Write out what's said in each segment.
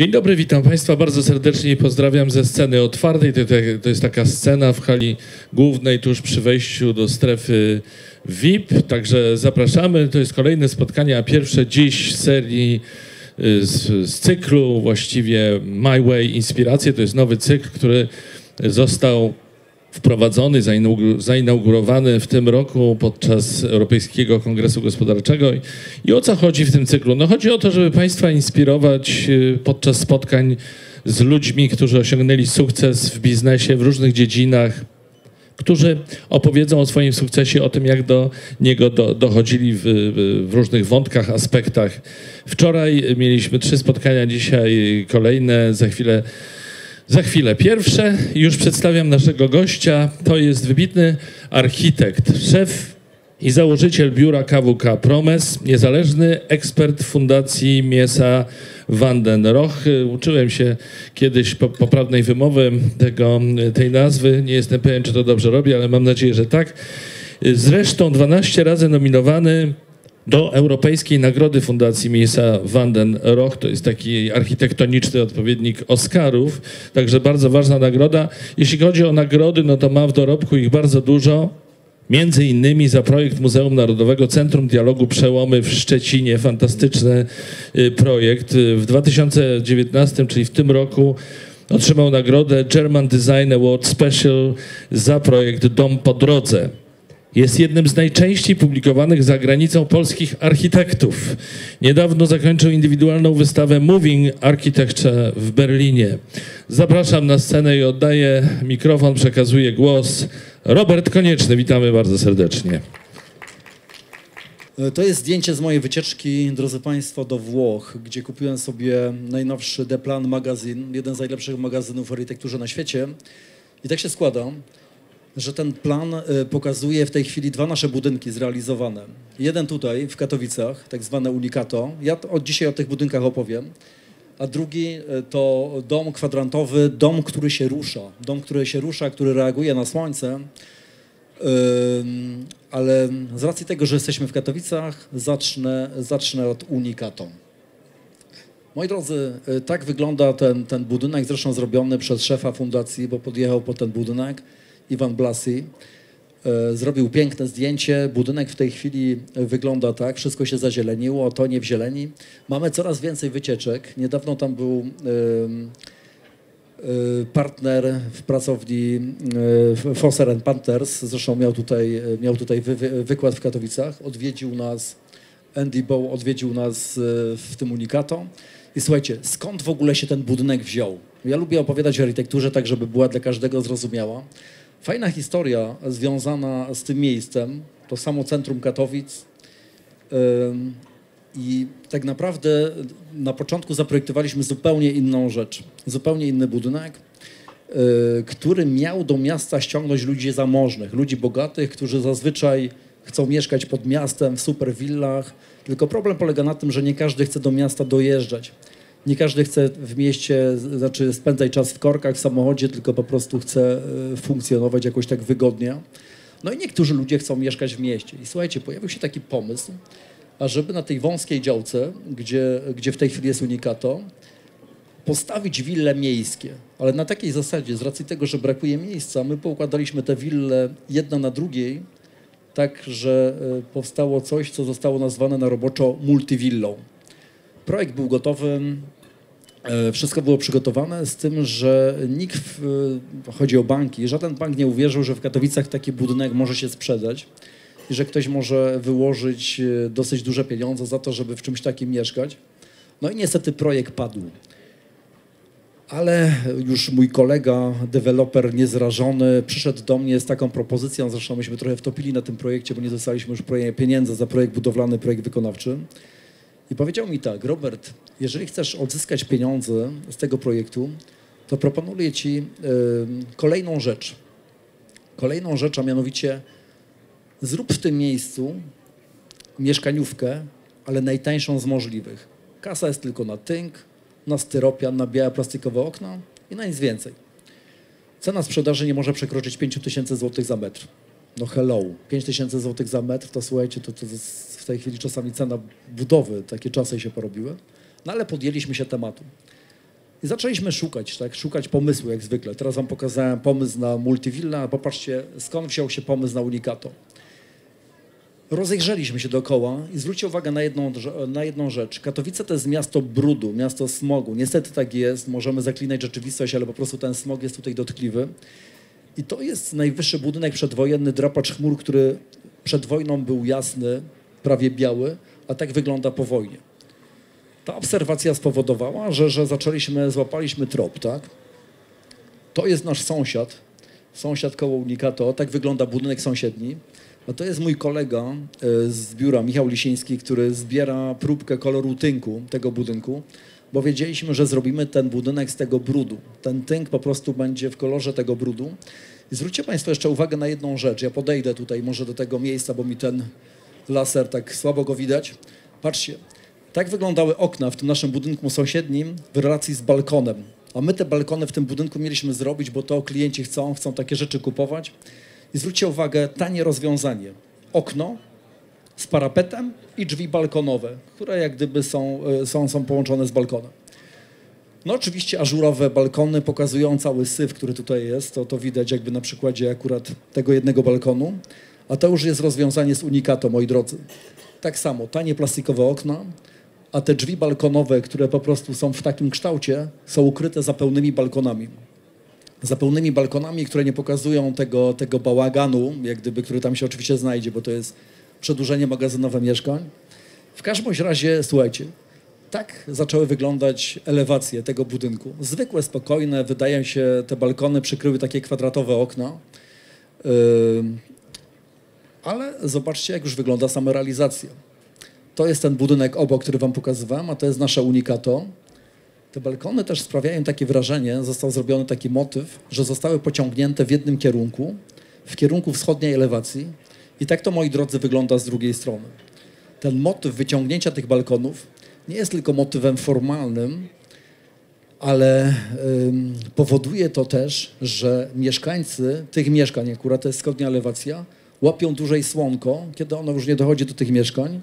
Dzień dobry, witam Państwa bardzo serdecznie i pozdrawiam ze sceny otwartej. To, to jest taka scena w hali głównej tuż przy wejściu do strefy VIP, także zapraszamy. To jest kolejne spotkanie, a pierwsze dziś serii y, z, z cyklu właściwie My Way Inspiracje. To jest nowy cykl, który został wprowadzony, zainaugurowany w tym roku podczas Europejskiego Kongresu Gospodarczego. I o co chodzi w tym cyklu? No chodzi o to, żeby Państwa inspirować y, podczas spotkań z ludźmi, którzy osiągnęli sukces w biznesie w różnych dziedzinach, którzy opowiedzą o swoim sukcesie, o tym, jak do niego do, dochodzili w, w, różnych wątkach, aspektach. Wczoraj mieliśmy trzy spotkania, dzisiaj kolejne, za chwilę za chwilę. Pierwsze, już przedstawiam naszego gościa. To jest wybitny architekt, szef i założyciel biura KWK Promes, niezależny ekspert Fundacji Miesa Vandenroch. Uczyłem się kiedyś poprawnej wymowy tego, tej nazwy. Nie jestem pewien, czy to dobrze robię, ale mam nadzieję, że tak. Zresztą 12 razy nominowany do Europejskiej Nagrody Fundacji Miesa van den Roch. To jest taki architektoniczny odpowiednik Oscarów, także bardzo ważna nagroda. Jeśli chodzi o nagrody, no to ma w dorobku ich bardzo dużo. Między innymi za projekt Muzeum Narodowego Centrum Dialogu Przełomy w Szczecinie. Fantastyczny y, projekt. W 2019, czyli w tym roku, otrzymał nagrodę German Design Award Special za projekt Dom po drodze. Jest jednym z najczęściej publikowanych za granicą polskich architektów. Niedawno zakończył indywidualną wystawę Moving Architecture w Berlinie. Zapraszam na scenę i oddaję mikrofon, przekazuję głos. Robert Konieczny, witamy bardzo serdecznie. To jest zdjęcie z mojej wycieczki, drodzy Państwo, do Włoch, gdzie kupiłem sobie najnowszy Deplan magazyn, jeden z najlepszych magazynów w architekturze na świecie. I tak się składa, że ten plan e, pokazuje w tej chwili dwa nasze budynki zrealizowane. Jeden tutaj w Katowicach, tak zwane Unikato. Ja od dzisiaj o tych budynkach opowiem. A drugi e, to dom kwadrantowy, dom, który się rusza. Dom, który się rusza, który reaguje na słońce. Ale z racji tego, że jesteśmy w Katowicach, zacznę, zacznę od Unikato. Moi drodzy, e, tak wygląda ten, ten budynek, zresztą zrobiony przez szefa fundacji, bo podjechał po ten budynek. Iwan Blasi. E, zrobił piękne zdjęcie. Budynek w tej chwili wygląda tak, wszystko się zazieleniło, to nie w zieleni. Mamy coraz więcej wycieczek. Niedawno tam był e, partner w pracowni e, Fosser Panthers, zresztą miał tutaj, miał tutaj wykład w Katowicach, odwiedził nas, Andy Bow odwiedził nas w tym Unikato. I słuchajcie, skąd w ogóle się ten budynek wziął? Ja lubię opowiadać o architekturze tak, żeby była dla każdego zrozumiała. Fajna historia związana z tym miejscem, to samo centrum Katowic. I tak naprawdę na początku zaprojektowaliśmy zupełnie inną rzecz, zupełnie inny budynek, e, który miał do miasta ściągnąć ludzi zamożnych, ludzi bogatych, którzy zazwyczaj chcą mieszkać pod miastem, w super willach. Tylko problem polega na tym, że nie każdy chce do miasta dojeżdżać. Nie każdy chce w mieście, znaczy spędzać czas w korkach, w samochodzie, tylko po prostu chce e, funkcjonować jakoś tak wygodnie. No i niektórzy ludzie chcą mieszkać w mieście. I słuchajcie, pojawił się taki pomysł, ażeby na tej wąskiej działce, gdzie, gdzie w tej chwili jest Unikato, postawić wille miejskie. Ale na takiej zasadzie, z racji tego, że brakuje miejsca, my poukładaliśmy te wille jedna na drugiej, tak, że e, powstało coś, co zostało nazwane na roboczo multiwillą. Projekt był gotowy, e, wszystko było przygotowane, z tym, że nikt, e, chodzi o banki, żaden bank nie uwierzył, że w Katowicach taki budynek może się sprzedać i że ktoś może wyłożyć e, dosyć duże pieniądze za to, żeby w czymś takim mieszkać. No i niestety projekt padł. Ale już mój kolega, deweloper niezrażony, przyszedł do mnie z taką propozycją, zresztą myśmy trochę wtopili na tym projekcie, bo nie dostaliśmy już pieniędzy za projekt budowlany, projekt wykonawczy. I powiedział mi tak, Robert, jeżeli chcesz odzyskać pieniądze z tego projektu, to proponuję ci y, kolejną rzecz. Kolejną rzecz, a mianowicie zrób w tym miejscu mieszkaniówkę, ale najtańszą z możliwych. Kasa jest tylko na tynk, na styropian, na białe plastikowe okna i na nic więcej. Cena sprzedaży nie może przekroczyć 5000 zł za metr. No hello, 5000 zł za metr, to słuchajcie, to, to w tej chwili czasami cena budowy, takie czasy się porobiły. No ale podjęliśmy się tematu. I zaczęliśmy szukać, tak? szukać pomysłu jak zwykle. Teraz wam pokazałem pomysł na Multivilla, popatrzcie skąd wziął się pomysł na Unicato. Rozejrzeliśmy się dookoła i zwróćcie uwagę na jedną, na jedną rzecz. Katowice to jest miasto brudu, miasto smogu. Niestety tak jest, możemy zaklinać rzeczywistość, ale po prostu ten smog jest tutaj dotkliwy. I to jest najwyższy budynek przedwojenny, drapacz chmur, który przed wojną był jasny, prawie biały, a tak wygląda po wojnie. Ta obserwacja spowodowała, że, że zaczęliśmy, złapaliśmy trop, tak? To jest nasz sąsiad, sąsiad koło Unikato, tak wygląda budynek sąsiedni. A to jest mój kolega e, z biura, Michał Lisiński, który zbiera próbkę koloru tynku tego budynku, bo wiedzieliśmy, że zrobimy ten budynek z tego brudu. Ten tynk po prostu będzie w kolorze tego brudu. I zwróćcie Państwo jeszcze uwagę na jedną rzecz. Ja podejdę tutaj może do tego miejsca, bo mi ten laser tak słabo go widać. Patrzcie, tak wyglądały okna w tym naszym budynku sąsiednim w relacji z balkonem. A my te balkony w tym budynku mieliśmy zrobić, bo to klienci chcą, chcą takie rzeczy kupować. I zwróćcie uwagę, tanie rozwiązanie. Okno z parapetem i drzwi balkonowe, które jak gdyby są, e, są, są połączone z balkonem. No oczywiście ażurowe balkony pokazują cały syf, który tutaj jest. To, to widać jakby na przykładzie akurat tego jednego balkonu. A to już jest rozwiązanie z Unikato, moi drodzy. Tak samo, tanie plastikowe okna, a te drzwi balkonowe, które po prostu są w takim kształcie, są ukryte za pełnymi balkonami. Za pełnymi balkonami, które nie pokazują tego, tego bałaganu, jak gdyby, który tam się oczywiście znajdzie, bo to jest przedłużenie magazynowe mieszkań. W każdym razie, słuchajcie, tak zaczęły wyglądać elewacje tego budynku. Zwykłe, spokojne, wydaje się, te balkony przykryły takie kwadratowe okna. Yy, ale zobaczcie, jak już wygląda sama realizacja. To jest ten budynek obok, który wam pokazywałem, a to jest nasza Unikato. Te balkony też sprawiają takie wrażenie, został zrobiony taki motyw, że zostały pociągnięte w jednym kierunku, w kierunku wschodniej elewacji. I tak to, moi drodzy, wygląda z drugiej strony. Ten motyw wyciągnięcia tych balkonów nie jest tylko motywem formalnym, ale ym, powoduje to też, że mieszkańcy tych mieszkań, akurat to jest wschodnia elewacja, łapią dłużej słonko, kiedy ono już nie dochodzi do tych mieszkań.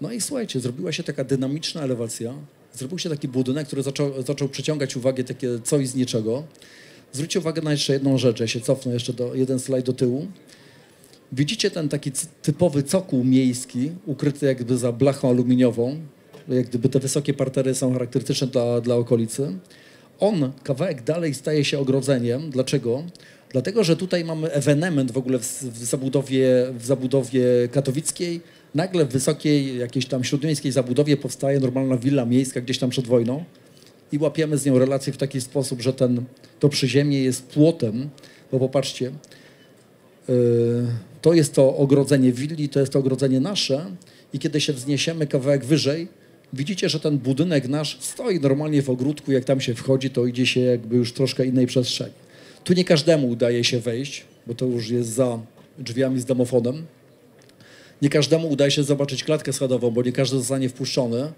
No i słuchajcie, zrobiła się taka dynamiczna elewacja, zrobił się taki budynek, który zaczął, zaczął przyciągać uwagę takie coś z niczego. Zwróćcie uwagę na jeszcze jedną rzecz, ja się cofnę jeszcze do, jeden slajd do tyłu. Widzicie ten taki typowy cokół miejski, ukryty jakby za blachą aluminiową, jak gdyby te wysokie partery są charakterystyczne dla, dla okolicy. On kawałek dalej staje się ogrodzeniem. Dlaczego? Dlatego, że tutaj mamy ewenement w ogóle w, w, zabudowie, w zabudowie katowickiej. Nagle w wysokiej, jakiejś tam śródmiejskiej zabudowie powstaje normalna willa miejska gdzieś tam przed wojną i łapiemy z nią relację w taki sposób, że ten, to przyziemie jest płotem, bo popatrzcie, to jest to ogrodzenie willi, to jest to ogrodzenie nasze i kiedy się wzniesiemy kawałek wyżej, widzicie, że ten budynek nasz stoi normalnie w ogródku, jak tam się wchodzi, to idzie się jakby już troszkę innej przestrzeni. Tu nie każdemu udaje się wejść, bo to już jest za drzwiami z domofonem. Nie każdemu udaje się zobaczyć klatkę schodową, bo nie każdy zostanie wpuszczony.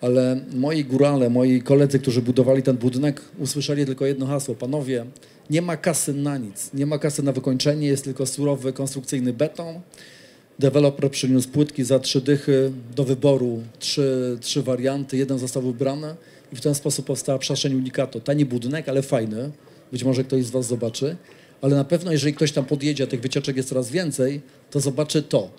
Ale moi górale, moi koledzy, którzy budowali ten budynek, usłyszeli tylko jedno hasło. Panowie, nie ma kasy na nic. Nie ma kasy na wykończenie, jest tylko surowy, konstrukcyjny beton. Deweloper przyniósł płytki za trzy dychy do wyboru, trzy, trzy warianty, jeden został wybrany i w ten sposób powstała przestrzeń Unikato. Tani budynek, ale fajny. Być może ktoś z Was zobaczy, ale na pewno jeżeli ktoś tam podjedzie, a tych wycieczek jest coraz więcej, to zobaczy to.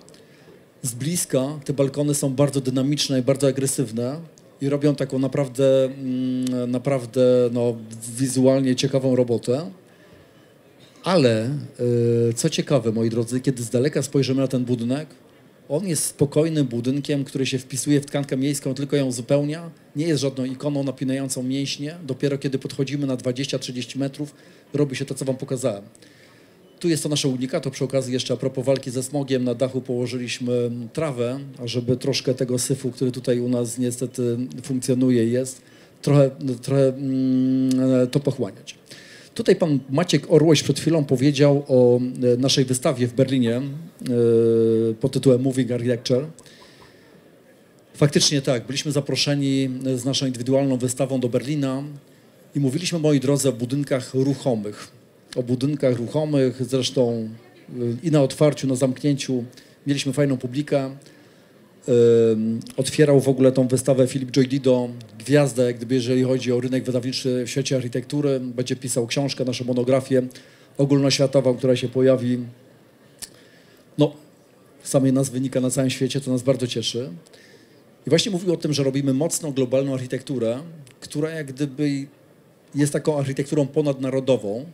Z bliska te balkony są bardzo dynamiczne i bardzo agresywne i robią taką naprawdę, mm, naprawdę no, wizualnie ciekawą robotę. Ale y, co ciekawe, moi drodzy, kiedy z daleka spojrzymy na ten budynek, on jest spokojnym budynkiem, który się wpisuje w tkankę miejską, tylko ją uzupełnia. Nie jest żadną ikoną napinającą mięśnie. Dopiero kiedy podchodzimy na 20-30 metrów, robi się to, co wam pokazałem. Tu jest to nasze unikato. Przy okazji jeszcze a propos walki ze smogiem, na dachu położyliśmy trawę, żeby troszkę tego syfu, który tutaj u nas niestety funkcjonuje jest, trochę, trochę mm, to pochłaniać. Tutaj pan Maciek Orłoś przed chwilą powiedział o e, naszej wystawie w Berlinie e, pod tytułem Moving Architecture. Faktycznie tak, byliśmy zaproszeni z naszą indywidualną wystawą do Berlina i mówiliśmy, moi drodzy, o budynkach ruchomych. O budynkach ruchomych, zresztą e, i na otwarciu, na zamknięciu mieliśmy fajną publikę. otwierał w ogóle tą wystawę Filip Joydido, gwiazda, jak gdyby jeżeli chodzi o rynek wydawniczy w świecie architektury. Będzie pisał książkę, naszą monografię ogólnoświatową, która się pojawi. No, samej nas wynika na całym świecie, to nas bardzo cieszy. I właśnie mówił o tym, że robimy mocną globalną architekturę, która jak gdyby jest taką architekturą ponadnarodową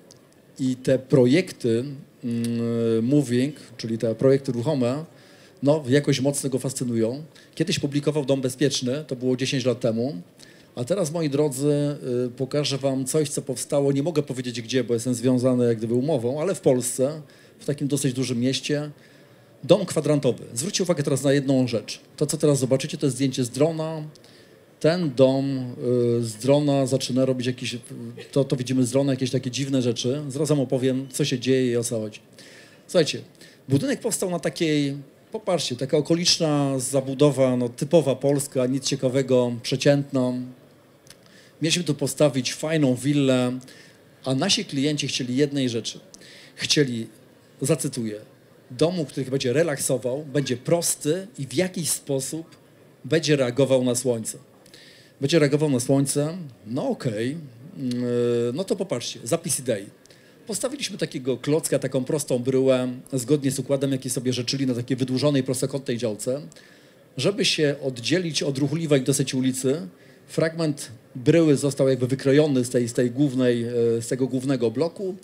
i te projekty mm, moving, czyli te projekty ruchome, no, jakoś mocno go fascynują. Kiedyś publikował Dom Bezpieczny, to było 10 lat temu, a teraz, moi drodzy, y, pokażę Wam coś, co powstało. Nie mogę powiedzieć gdzie, bo jestem związany jak gdyby umową, ale w Polsce, w takim dosyć dużym mieście, dom kwadrantowy. Zwróćcie uwagę teraz na jedną rzecz. To, co teraz zobaczycie, to jest zdjęcie z drona. Ten dom y, z drona zaczyna robić jakieś, to, to widzimy z drona, jakieś takie dziwne rzeczy. Zaraz Wam opowiem, co się dzieje i o co chodzi. Słuchajcie, budynek powstał na takiej Popatrzcie, taka okoliczna zabudowa, no, typowa polska, nic ciekawego, przeciętną. Mieliśmy tu postawić fajną willę, a nasi klienci chcieli jednej rzeczy. Chcieli, zacytuję, domu, który będzie relaksował, będzie prosty i w jakiś sposób będzie reagował na słońce. Będzie reagował na słońce, no okej, okay. no to popatrzcie, zapis idei. Postawiliśmy takiego klocka, taką prostą bryłę, zgodnie z układem, jaki sobie życzyli na takiej wydłużonej, prostokątnej działce. Żeby się oddzielić od ruchliwej dosyć ulicy, fragment bryły został jakby wykrojony z, tej, z, tej głównej, e, z tego głównego bloku,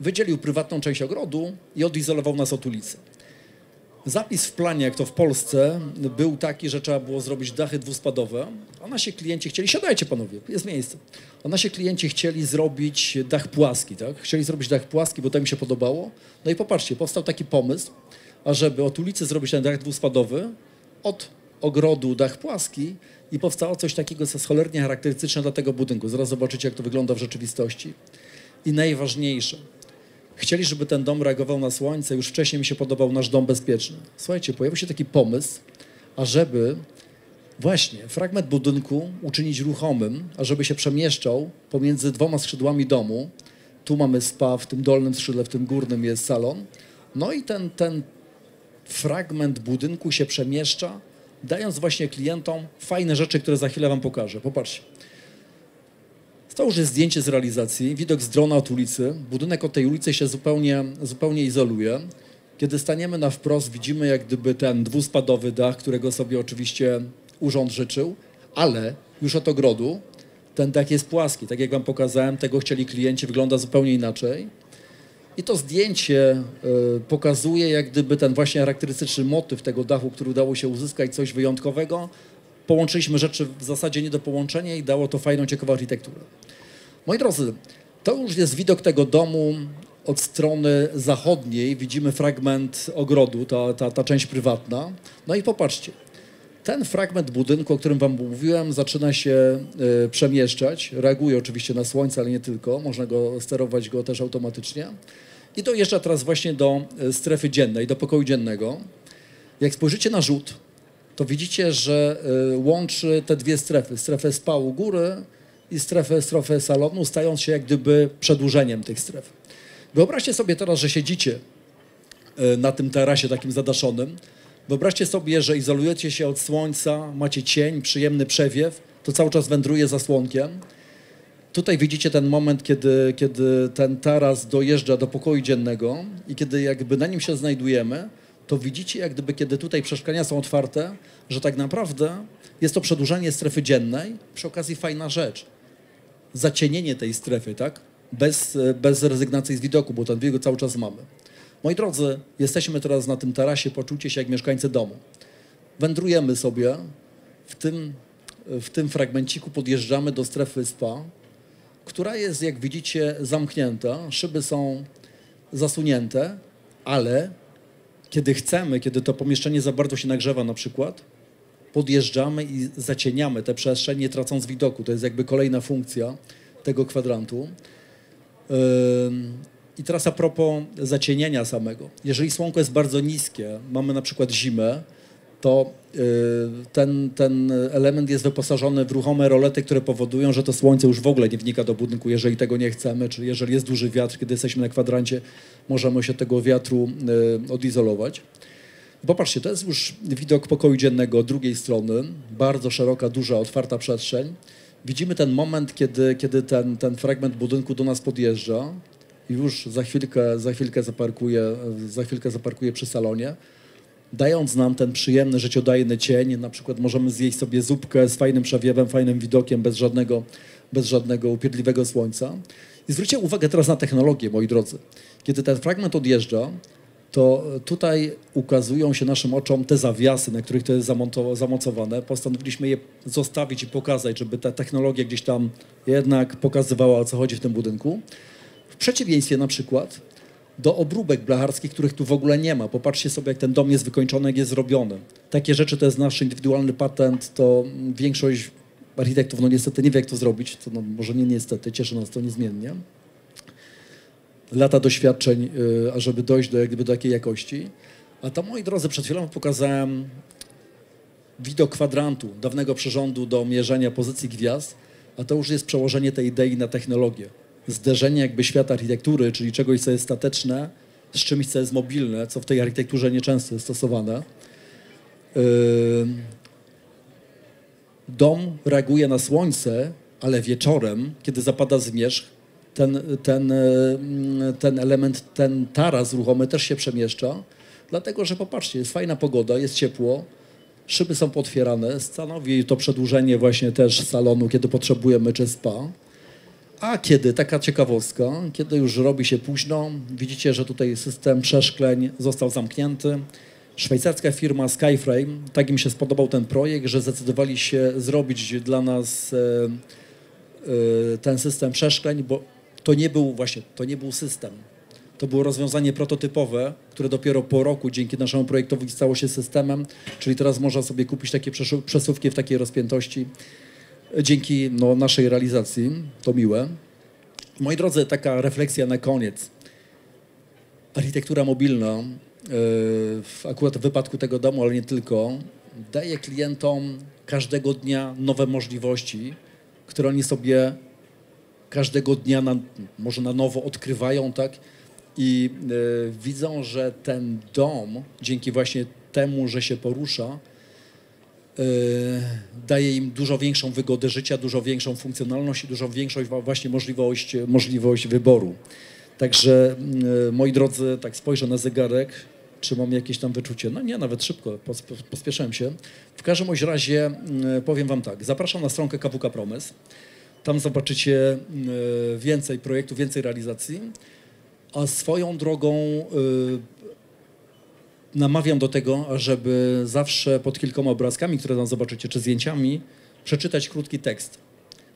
wydzielił prywatną część ogrodu i odizolował nas od ulicy. Zapis w planie, jak to w Polsce, był taki, że trzeba było zrobić dachy dwuspadowe, a nasi klienci chcieli, siadajcie panowie, jest miejsce, a nasi klienci chcieli zrobić dach płaski, tak? Chcieli zrobić dach płaski, bo to im się podobało. No i popatrzcie, powstał taki pomysł, ażeby od ulicy zrobić ten dach dwuspadowy, od ogrodu dach płaski i powstało coś takiego, co jest cholernie charakterystyczne dla tego budynku. Zaraz zobaczycie, jak to wygląda w rzeczywistości. I najważniejsze, Chcieli, żeby ten dom reagował na słońce. Już wcześniej mi się podobał nasz dom bezpieczny. Słuchajcie, pojawił się taki pomysł, ażeby właśnie fragment budynku uczynić ruchomym, ażeby się przemieszczał pomiędzy dwoma skrzydłami domu. Tu mamy spa, w tym dolnym skrzydle, w tym górnym jest salon. No i ten, ten fragment budynku się przemieszcza, dając właśnie klientom fajne rzeczy, które za chwilę Wam pokażę. Popatrzcie. Już jest zdjęcie z realizacji, widok z drona od ulicy. Budynek od tej ulicy się zupełnie, zupełnie izoluje. Kiedy staniemy na wprost, widzimy jak gdyby ten dwuspadowy dach, którego sobie oczywiście urząd życzył, ale już od ogrodu ten dach jest płaski. Tak jak wam pokazałem, tego chcieli klienci, wygląda zupełnie inaczej. I to zdjęcie y, pokazuje jak gdyby ten właśnie charakterystyczny motyw tego dachu, który udało się uzyskać, coś wyjątkowego. Połączyliśmy rzeczy w zasadzie nie do połączenia i dało to fajną, ciekawą architekturę. Moi drodzy, to już jest widok tego domu od strony zachodniej. Widzimy fragment ogrodu, ta, ta, ta część prywatna. No i popatrzcie, ten fragment budynku, o którym Wam mówiłem, zaczyna się y, przemieszczać. Reaguje oczywiście na słońce, ale nie tylko. Można go sterować go też automatycznie. I dojeżdża teraz właśnie do e, strefy dziennej, do pokoju dziennego. Jak spojrzycie na rzut, to widzicie, że y, łączy te dwie strefy. Strefę spa u góry i strefę, strefę salonu, stając się jak gdyby przedłużeniem tych stref. Wyobraźcie sobie teraz, że siedzicie e, na tym tarasie takim zadaszonym. Wyobraźcie sobie, że izolujecie się od słońca, macie cień, przyjemny przewiew, to cały czas wędruje zasłonkiem. Tutaj widzicie ten moment, kiedy, kiedy ten taras dojeżdża do pokoju dziennego i kiedy jakby na nim się znajdujemy, to widzicie jak gdyby, kiedy tutaj przeszklenia są otwarte, że tak naprawdę jest to przedłużenie strefy dziennej, przy okazji fajna rzecz zacienienie tej strefy, tak? Bez, bez rezygnacji z widoku, bo ten widok cały czas mamy. Moi drodzy, jesteśmy teraz na tym tarasie, poczujcie się jak mieszkańcy domu. Wędrujemy sobie, w tym, w tym fragmenciku podjeżdżamy do strefy spa, która jest, jak widzicie, zamknięta. Szyby są zasunięte, ale kiedy chcemy, kiedy to pomieszczenie za bardzo się nagrzewa na przykład, podjeżdżamy i zacieniamy tę przestrzeń, nie tracąc widoku. To jest jakby kolejna funkcja tego kwadrantu. I teraz a propos zacienienia samego. Jeżeli słonko jest bardzo niskie, mamy na przykład zimę, to ten, ten element jest wyposażony w ruchome rolety, które powodują, że to słońce już w ogóle nie wnika do budynku, jeżeli tego nie chcemy, czy jeżeli jest duży wiatr, kiedy jesteśmy na kwadrancie, możemy się tego wiatru y, odizolować. Popatrzcie, to jest już widok pokoju dziennego drugiej strony, bardzo szeroka, duża, otwarta przestrzeń. Widzimy ten moment, kiedy, kiedy ten, ten fragment budynku do nas podjeżdża i już za chwilkę, za chwilkę zaparkuje, za chwilkę zaparkuje przy salonie dając nam ten przyjemny, życiodajny cień. Na przykład możemy zjeść sobie zupkę z fajnym przewiewem, fajnym widokiem, bez żadnego, bez żadnego upierdliwego słońca. I zwróćcie uwagę teraz na technologię, moi drodzy. Kiedy ten fragment odjeżdża, to tutaj ukazują się naszym oczom te zawiasy, na których to jest zamocowane. Postanowiliśmy je zostawić i pokazać, żeby ta technologia gdzieś tam jednak pokazywała, o co chodzi w tym budynku. W przeciwieństwie na przykład do obróbek blacharskich, których tu w ogóle nie ma. Popatrzcie sobie, jak ten dom jest wykończony, jak jest zrobiony. Takie rzeczy to jest nasz indywidualny patent, to większość architektów no niestety nie wie, jak to zrobić, to no, może nie niestety, cieszy nas to niezmiennie. Lata doświadczeń, yy, ażeby dojść do, jak gdyby, do takiej jakości. A tam, moi drodzy, przed chwilą pokazałem widok kwadrantu, dawnego przyrządu do mierzenia pozycji gwiazd, a to już jest przełożenie tej idei na technologię zderzenie jakby świata architektury, czyli czegoś, co jest stateczne, z czymś, co jest mobilne, co w tej architekturze nieczęsto jest stosowane. Dom reaguje na słońce, ale wieczorem, kiedy zapada zmierzch, ten, ten, ten element, ten taras ruchomy też się przemieszcza, dlatego że popatrzcie, jest fajna pogoda, jest ciepło, szyby są potwierane, stanowi to przedłużenie właśnie też salonu, kiedy potrzebujemy czy spa. A kiedy, taka ciekawostka, kiedy już robi się późno, widzicie, że tutaj system przeszkleń został zamknięty. Szwajcarska firma Skyframe, tak im się spodobał ten projekt, że zdecydowali się zrobić dla nas e, e, ten system przeszkleń, bo to nie był właśnie, to nie był system. To było rozwiązanie prototypowe, które dopiero po roku dzięki naszemu projektowi stało się systemem, czyli teraz można sobie kupić takie przesuwki w takiej rozpiętości dzięki no, naszej realizacji. To miłe. Moi drodzy, taka refleksja na koniec. Architektura mobilna, w, akurat w wypadku tego domu, ale nie tylko, daje klientom każdego dnia nowe możliwości, które oni sobie każdego dnia na, może na nowo odkrywają, tak? I y, widzą, że ten dom, dzięki właśnie temu, że się porusza, daje im dużo większą wygodę życia, dużo większą funkcjonalność i dużo większą właśnie możliwość, możliwość wyboru. Także e, moi drodzy, tak spojrzę na zegarek, czy mam jakieś tam wyczucie. No nie, nawet szybko, pospieszyłem się. W każdym razie powiem Wam tak, zapraszam na stronkę KWK Promes. Tam zobaczycie więcej projektów, więcej realizacji. A swoją drogą namawiam do tego, żeby zawsze pod kilkoma obrazkami, które tam zobaczycie, czy zdjęciami, przeczytać krótki tekst.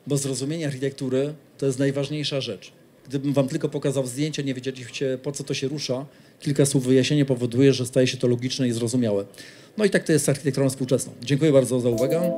Bo zrozumienie architektury to jest najważniejsza rzecz. Gdybym wam tylko pokazał zdjęcie, nie wiedzieliście po co to się rusza, kilka słów wyjaśnienia powoduje, że staje się to logiczne i zrozumiałe. No i tak to jest z architekturą współczesną. Dziękuję bardzo za uwagę.